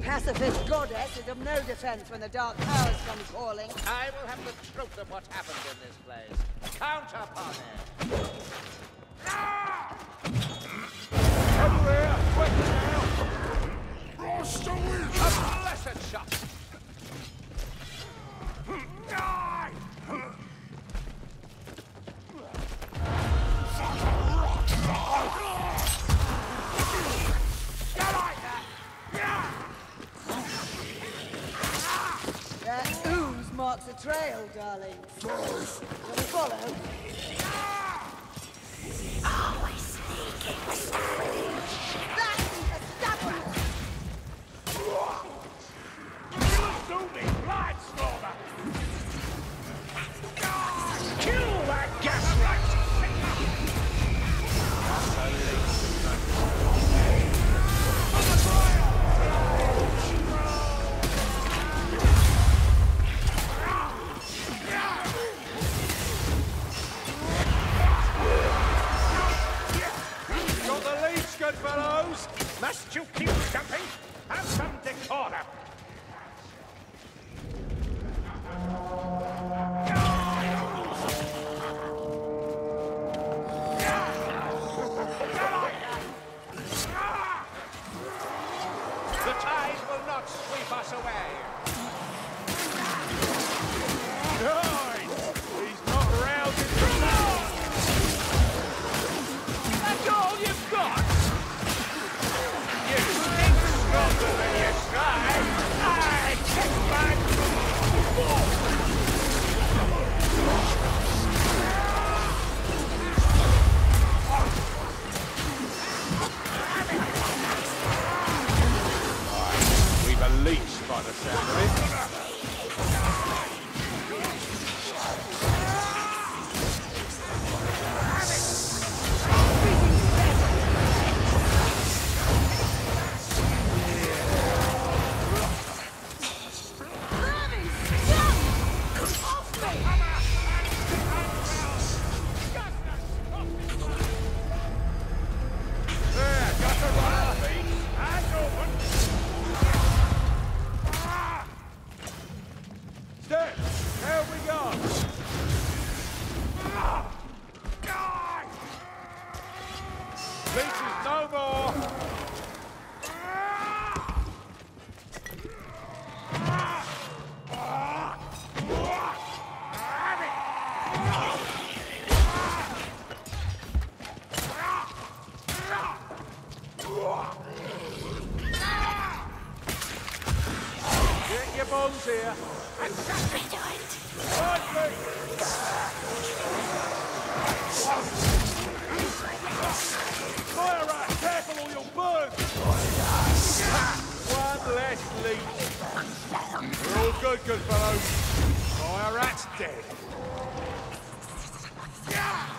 Pacifist goddess is of no defense when the dark powers come calling. I will have the truth of what happened in this place. Count upon it. Ah! Quick now! Rasta marks a trail, darling. Nice. Can we follow? Always sneaking. good, good fellow. Fire rat's dead. Yeah!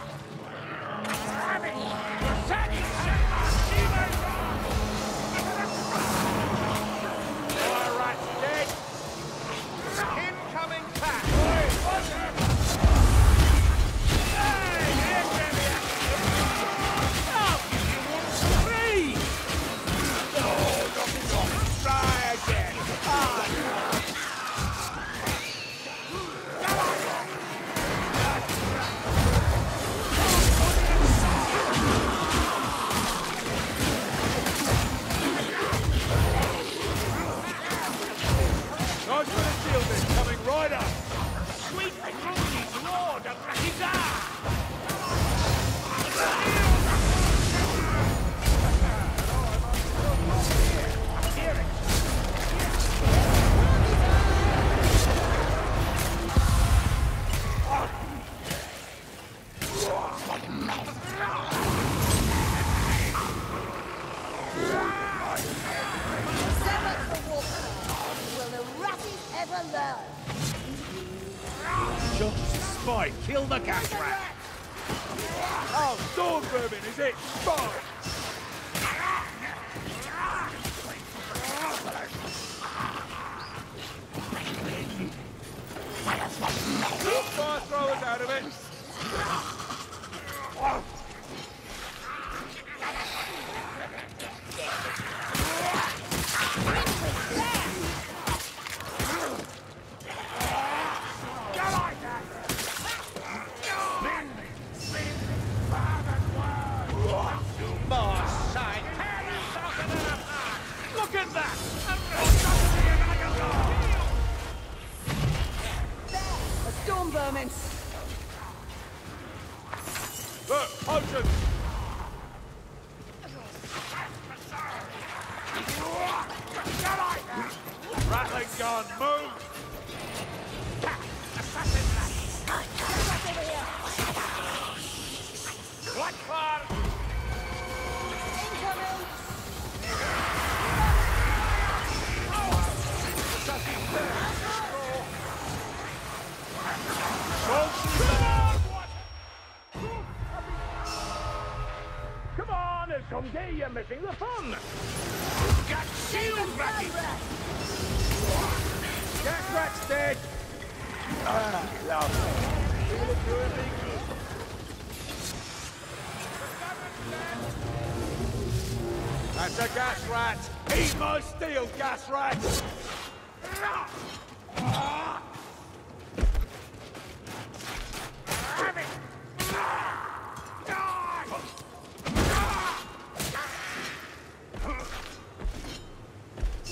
That's a gas rat! Eat my steel, gas rat!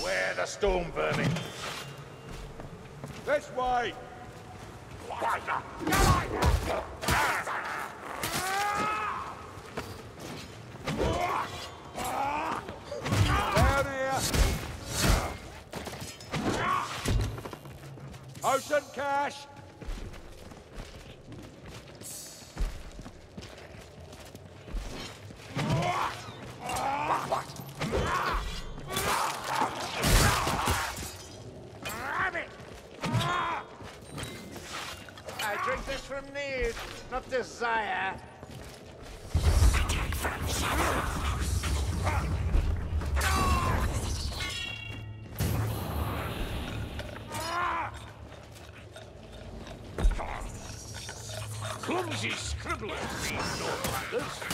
Where the Stormvermin? This way! Busy scribbler, these no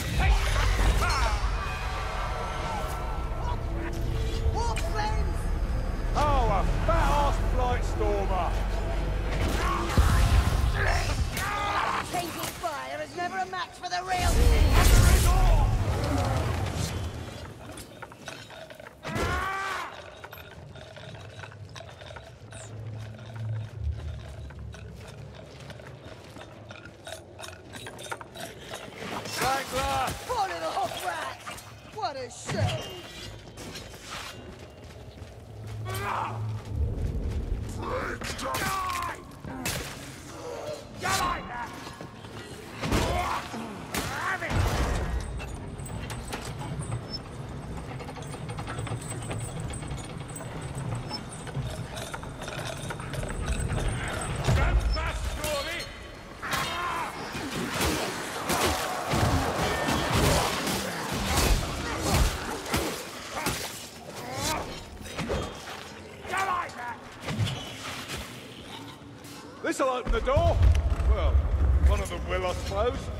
open the door? Well, one of them will, I suppose.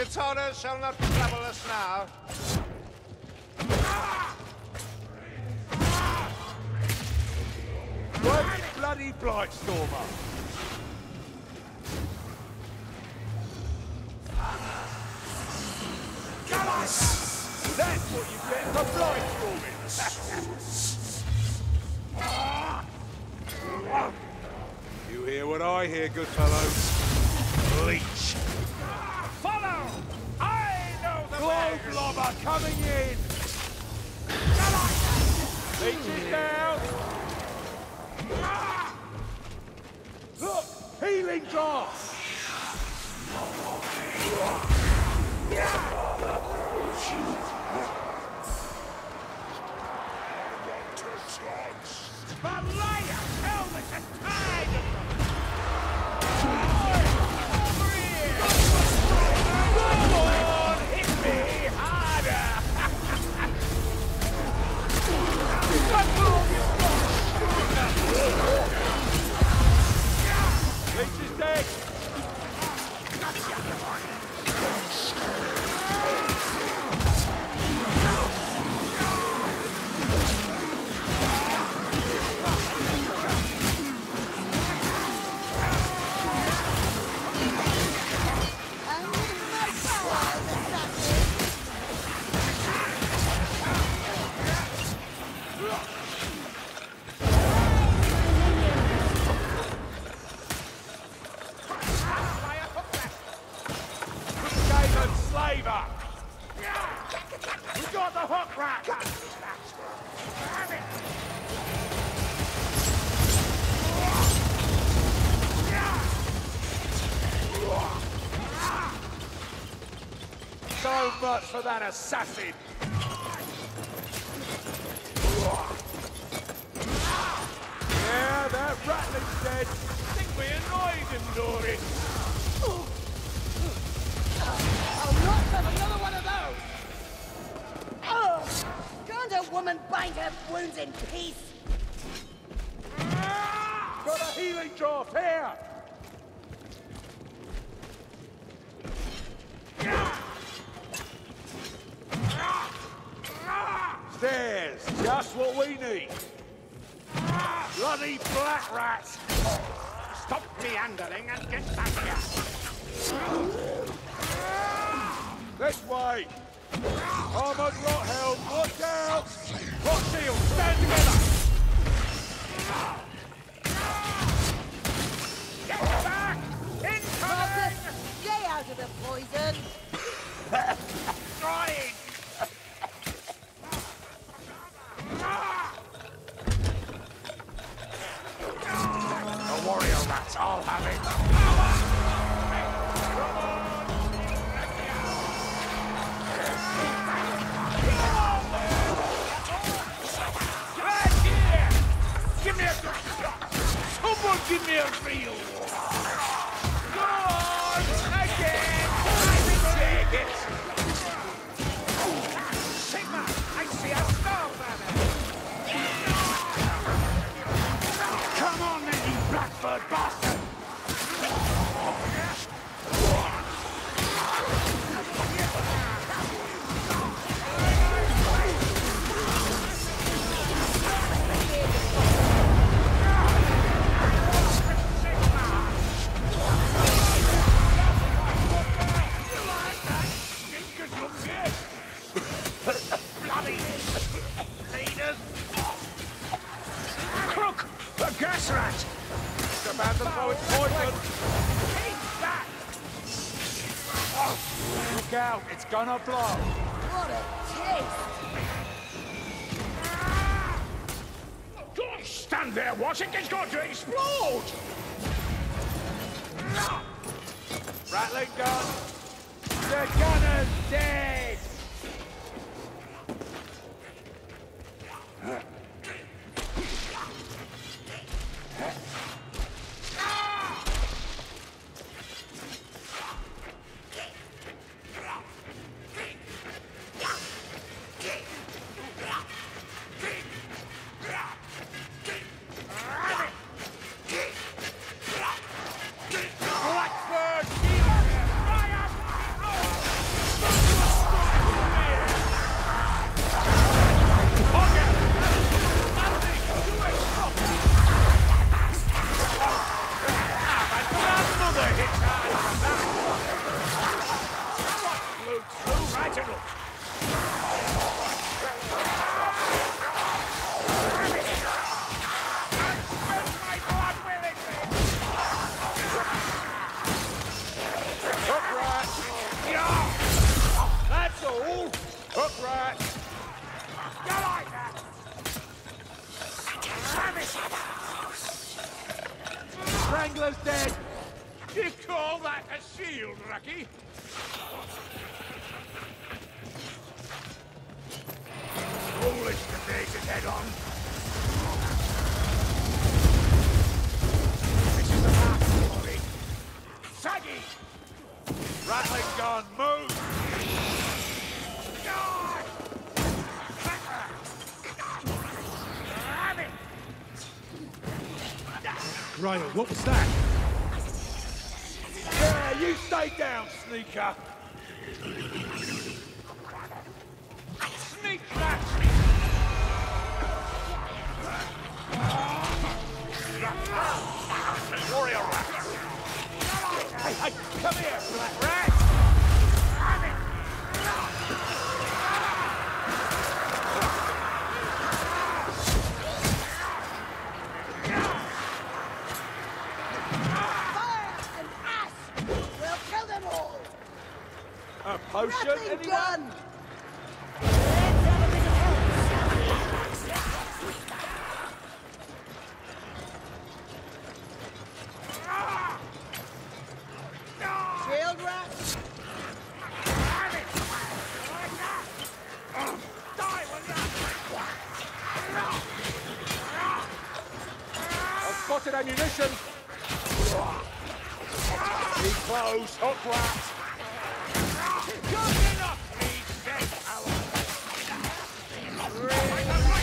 Its orders shall not trouble us now. What bloody Blightstormer? Gallus! That's what you get for blightstorming! you hear what I hear, good fellow? Leech! Know the way! Globe coming in! Leech is down! Look! Healing draft! So much for that assassin! Yeah, that Ratling's dead! I think we annoyed him, Dory. I'll not have another one of those! Oh! Can't a woman bind her wounds in peace? Ah! Got a healing draft here! Stairs, just what we need. Bloody black rats! Stop meandering and get back here. This way! Armored rot helm, look out! Rot shield, stand together! Get back! Incoming! Markus, stay out of the poison! Trying! Look out, it's gonna blow! What a taste! Ah! Don't stand there watching, it's going to explode! Ah! Ratling gun! The gunner's dead! Ryle, what was that? Yeah, you stay down, sneaker! Sneak that! Warrior rat! Hey, hey, come here, black rat! Fire and ass! We'll kill them all! A Oh, potion, Nothing anyone? done! I've spotted ammunition! Be close, hook rat! Gentlemen,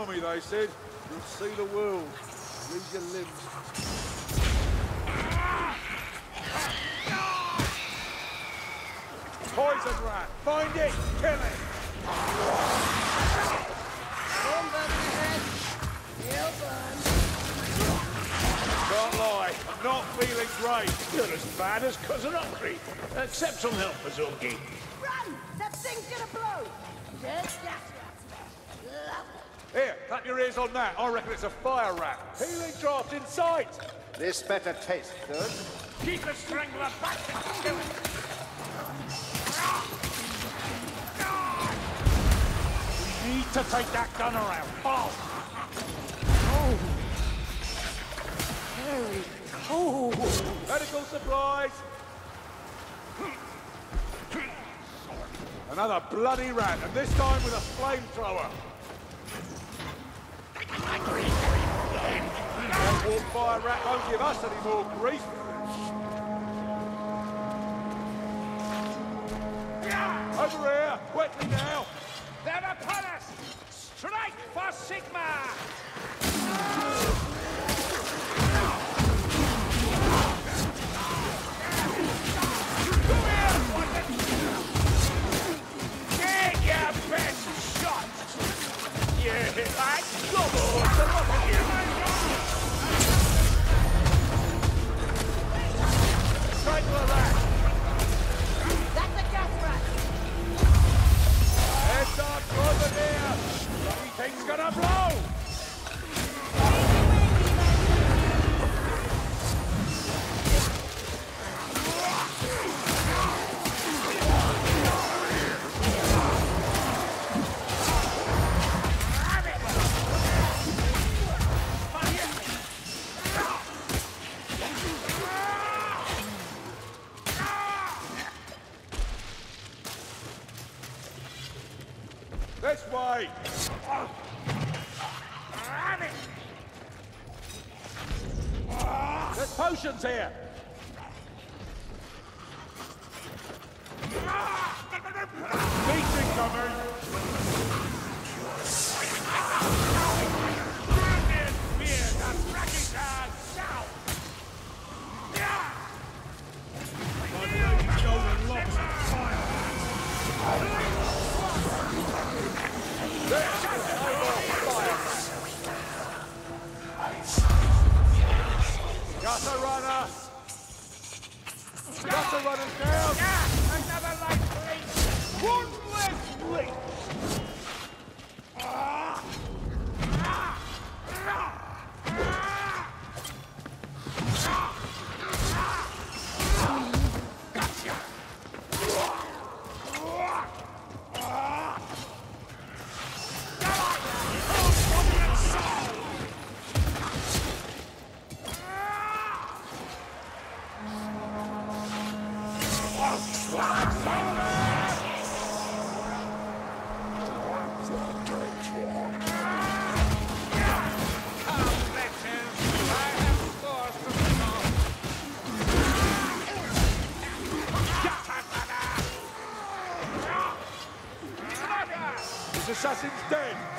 army, they said. You'll see the world. Lose your limbs. Poison rat! Find it! Kill it! Can't lie, not feeling great. You're as bad as Cousin Ockery. Accept some help, Bazooki. Run! That thing's gonna blow! Dead gas rats! Lovely! Here, clap your ears on that. I reckon it's a fire rat. Healing draft in sight! This better taste good. Keep the strangler back kill it. We need to take that gunner out. Oh! Very cold! Medical supplies! Another bloody rat, and this time with a flamethrower. That won't give us any more grief. Quickly now. They're upon us! Strike for Sigmar! Everything's gonna blow! This way! There's potions here! Beating coming! Gutter runner! Uh. Gutter runners down! Another light please! One less link! Dead!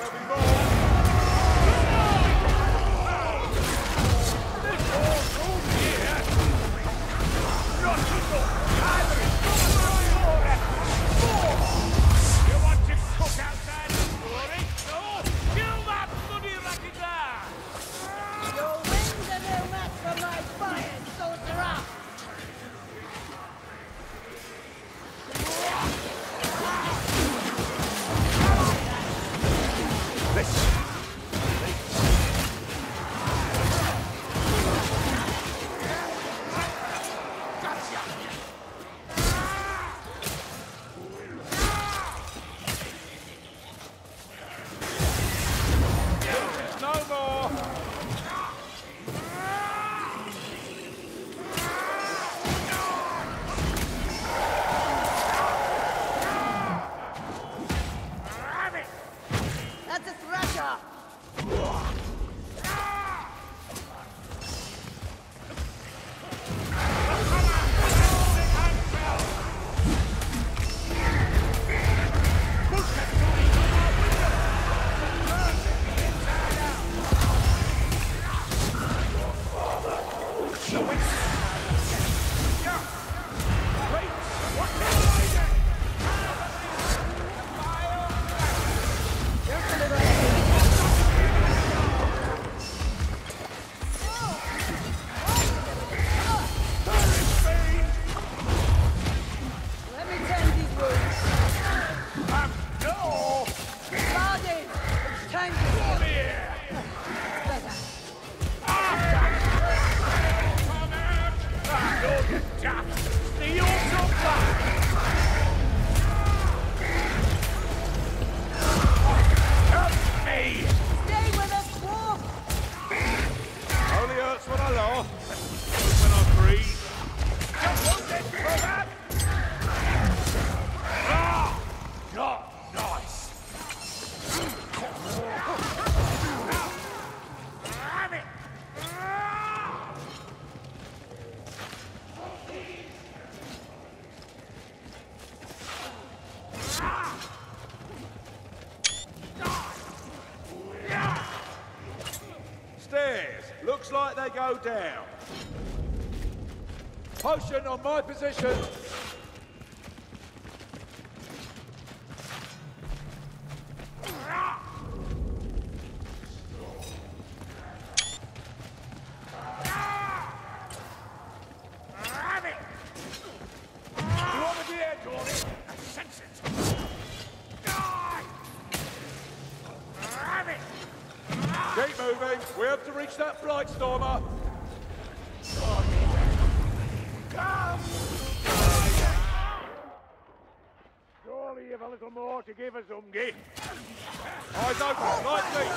Go down. Potion on my position. Have it! You over there, Dory? I sense it! Die! Have it! Keep moving. We have to reach that Blightstormer. Come! Surely you've a little more to give us, Umgi. Eyes open. Lightly.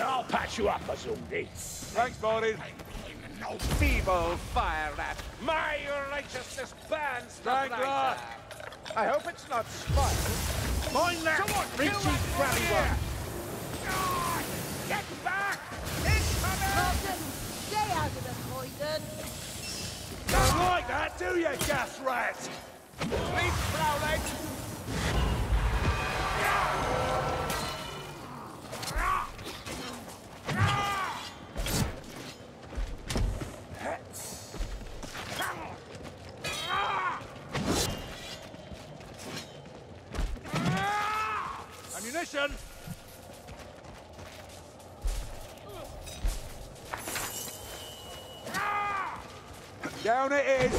I'll patch you up, Azumgi. Thanks, Martin. No feeble fire rat. My righteousness burns the blighter. I hope it's not spoiled. Mind that Someone Reach his that grabby we good? Don't like that, do you, gas rat? Leap, Flowleg! Yeah! Down it is!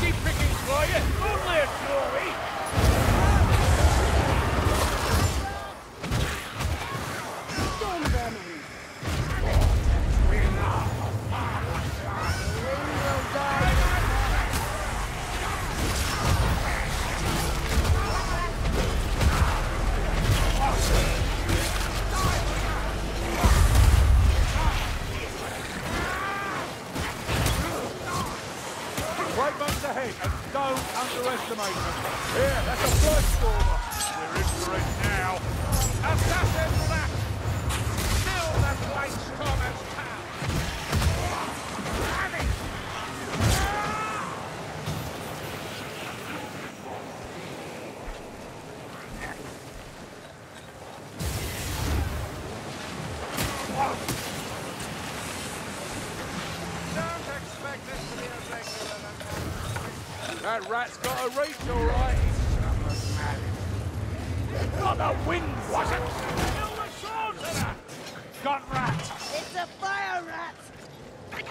Easy pickings for you! Only a Tory! That rat's got a reach, all right. Not the wind, was it? Kill the sorcerer! Gun rat! It's a fire rat. Let's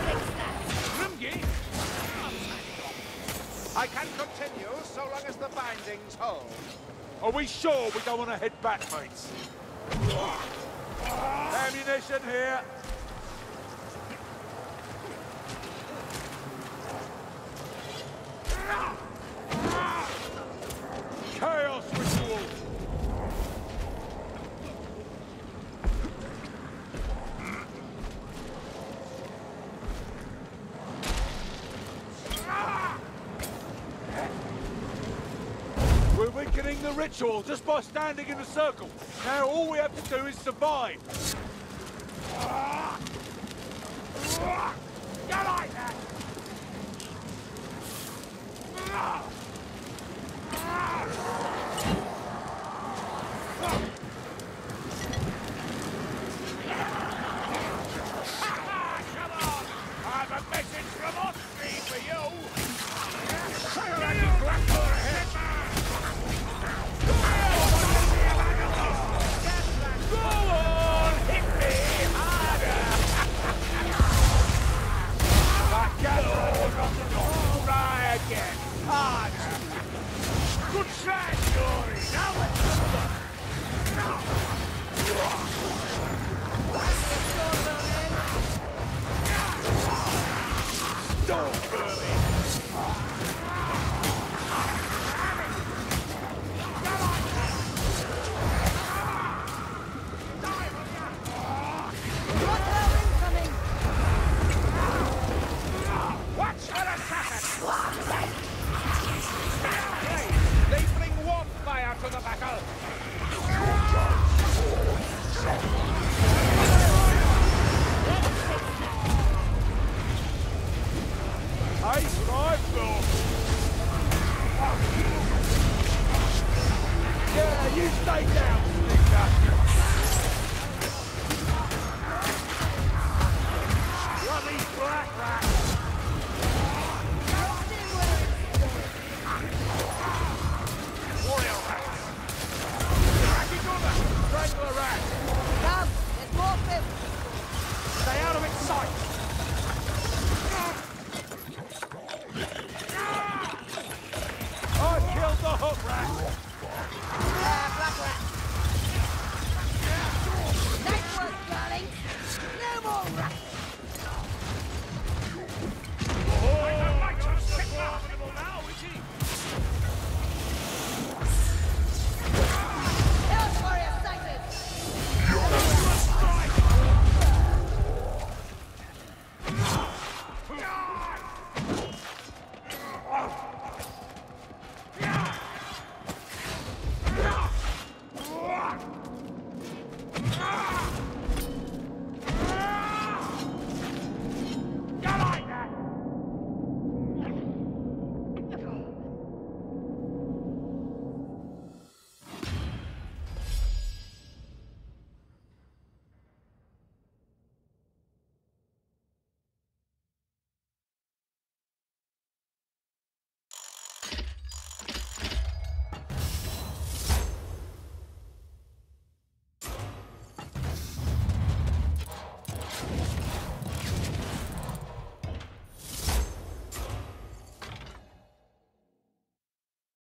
fix that. Grimgate? I can continue so long as the bindings hold. Are we sure we don't want to head back, mates? Ammunition here. Just by standing in a circle. Now all we have to do is survive. You like that?